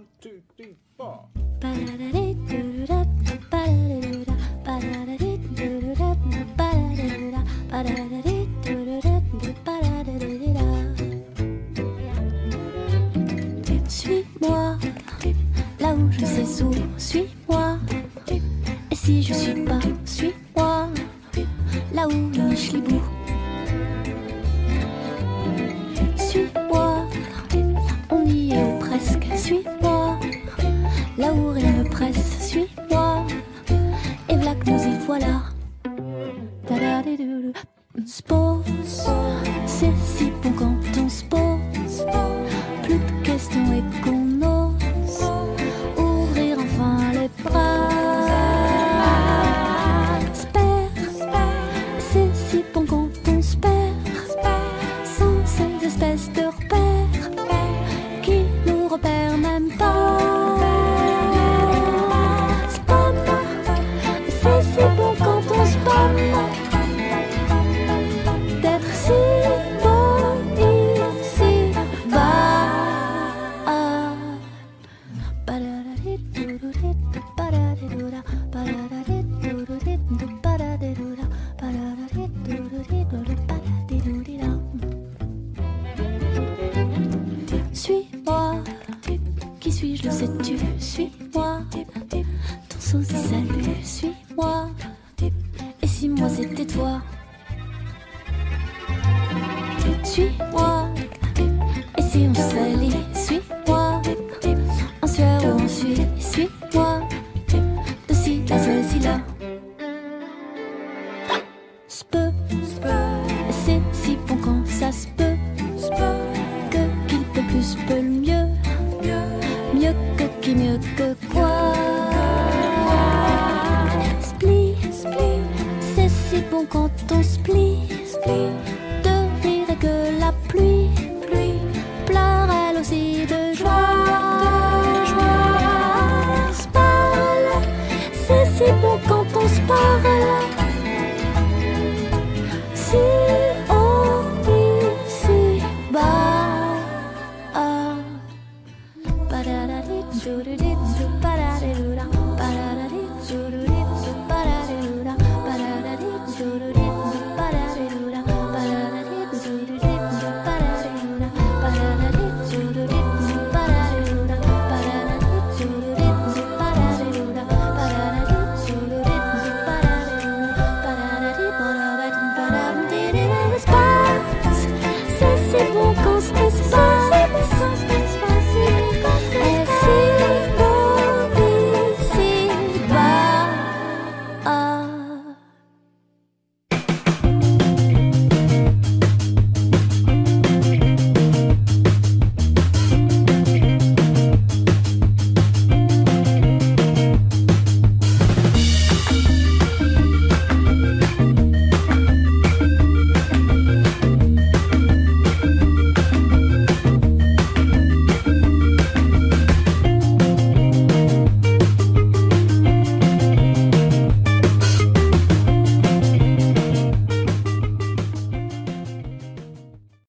One, two, three, four. Suis-moi, là où je sais où, suis-moi. Nous y voilà. Pose, c'est si bon quand on se pose. Plus de questions et qu'on ose ouvrir enfin les bras. Se perd, c'est si bon quand Suis-moi, ton sosie salut, suis-moi. Et si moi c'était toi? Suis-moi, bon quand on split De rire et que la pluie Pleure elle aussi de joie Spal, c'est si bon quand on se parle